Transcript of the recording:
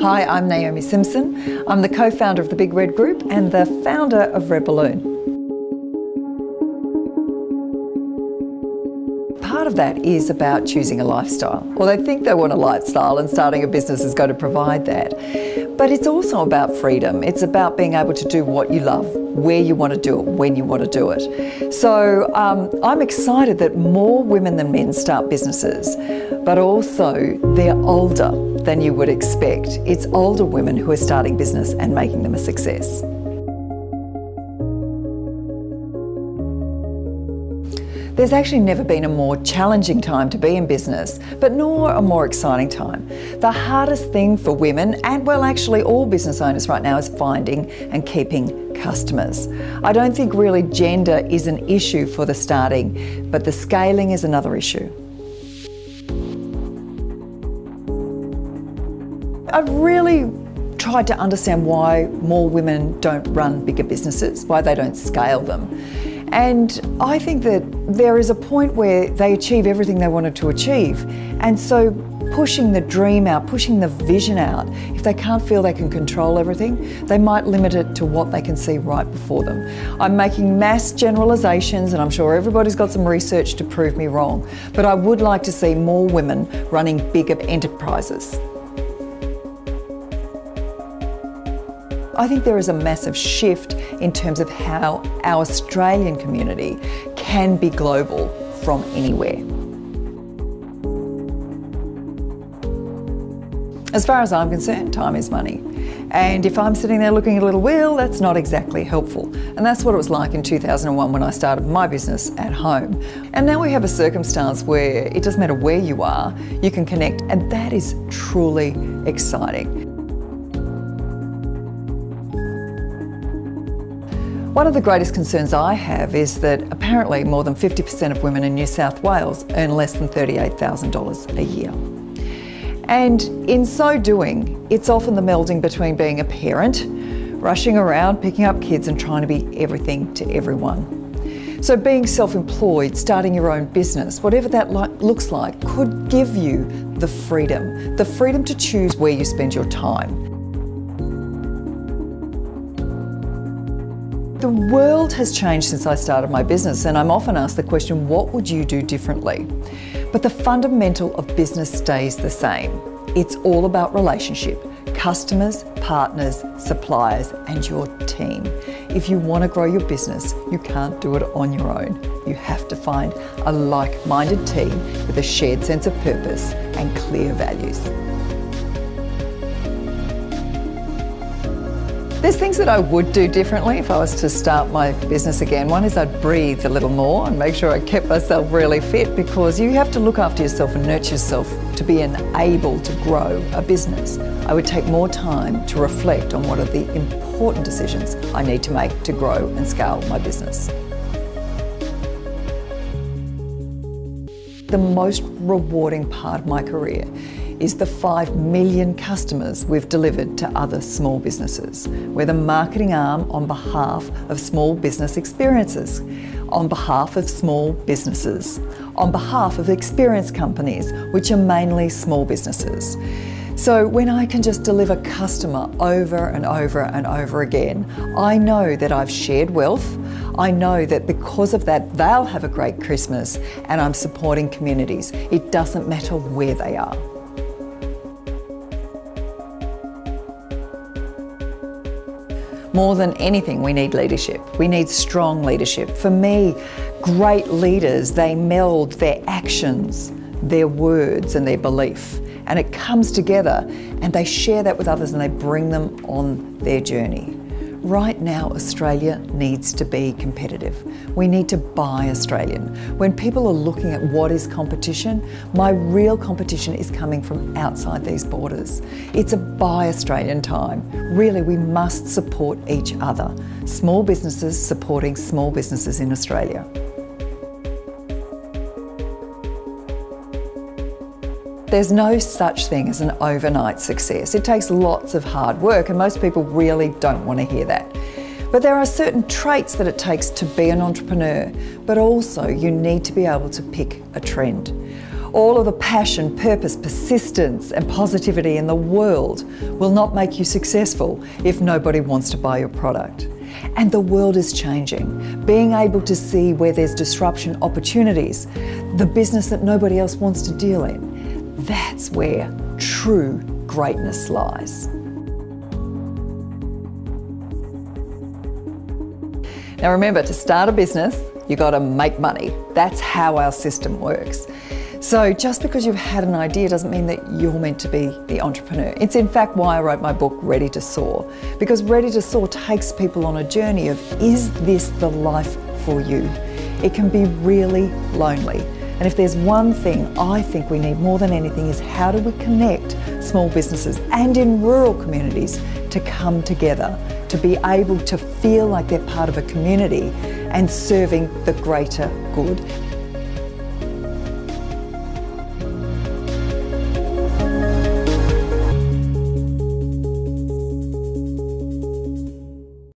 Hi, I'm Naomi Simson. I'm the co founder of the Big Red Group and the founder of RedBalloon. Part of that is about choosing a lifestyle. Well, they think they want a lifestyle, and starting a business is going to provide that. But it's also about freedom. It's about being able to do what you love, where you want to do it, when you want to do it. So um, I'm excited that more women than men start businesses, but also they're older than you would expect. It's older women who are starting business and making them a success. There's actually never been a more challenging time to be in business, but nor a more exciting time. The hardest thing for women, and well, actually all business owners right now, is finding and keeping customers. I don't think really gender is an issue for the starting, but the scaling is another issue. I've really tried to understand why more women don't run bigger businesses, why they don't scale them. And I think that there is a point where they achieve everything they wanted to achieve. And so pushing the dream out, pushing the vision out, if they can't feel they can control everything, they might limit it to what they can see right before them. I'm making mass generalisations, and I'm sure everybody's got some research to prove me wrong, but I would like to see more women running bigger enterprises. I think there is a massive shift in terms of how our Australian community can be global from anywhere. As far as I'm concerned, time is money. And if I'm sitting there looking at a little wheel, that's not exactly helpful. And that's what it was like in 2001 when I started my business at home. And now we have a circumstance where it doesn't matter where you are, you can connect, and that is truly exciting. One of the greatest concerns I have is that apparently more than 50% of women in New South Wales earn less than $38,000 a year. And in so doing, it's often the melding between being a parent, rushing around, picking up kids, and trying to be everything to everyone. So, being self employed, starting your own business, whatever that looks like, could give you the freedom the freedom to choose where you spend your time The world has changed since I started my business, and I'm often asked the question what would you do differently? But the fundamental of business stays the same. It's all about relationship customers, partners, suppliers, and your team. If you want to grow your business, you can't do it on your own. You have to find a like minded team with a shared sense of purpose and clear values. There's things that I would do differently if I was to start my business again. One is I'd breathe a little more and make sure I kept myself really fit because you have to look after yourself and nurture yourself to be able to grow a business. I would take more time to reflect on what are the important decisions I need to make to grow and scale my business. The most rewarding part of my career is the 5 million customers we've delivered to other small businesses. We're the marketing arm on behalf of small business experiences, on behalf of small businesses, on behalf of experience companies, which are mainly small businesses. So when I can just deliver a customer over and over and over again, I know that I've shared wealth. I know that because of that, they'll have a great Christmas and I'm supporting communities. It doesn't matter where they are. More than anything, we need leadership. We need strong leadership. For me, great leaders, they meld their actions, their words, and their belief. And it comes together and they share that with others and they bring them on their journey. Right now, Australia needs to be competitive. We need to buy Australian. When people are looking at what is competition, my real competition is coming from outside these borders. It's a buy Australian time. Really, we must support each other. Small businesses supporting small businesses in Australia. There's no such thing as an overnight success. It takes lots of hard work, and most people really don't want to hear that. But there are certain traits that it takes to be an entrepreneur, but also you need to be able to pick a trend. All of the passion, purpose, persistence, and positivity in the world will not make you successful if nobody wants to buy your product. And the world is changing. Being able to see where there's disruption opportunities, the business that nobody else wants to deal in, that's where true greatness lies. Now remember, to start a business, you've got to make money. That's how our system works. So just because you've had an idea doesn't mean that you're meant to be the entrepreneur. It's in fact why I wrote my book Ready to Soar, because Ready to Soar takes people on a journey of is this the life for you? It can be really lonely. And if there's one thing I think we need more than anything is how do we connect small businesses and in rural communities to come together, to be able to feel like they're part of a community and serving the greater good.